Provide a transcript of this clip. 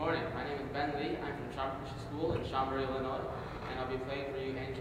Good morning. My name is Ben Lee. I'm from Sharp School in Schaumburg, Illinois, and I'll be playing for you and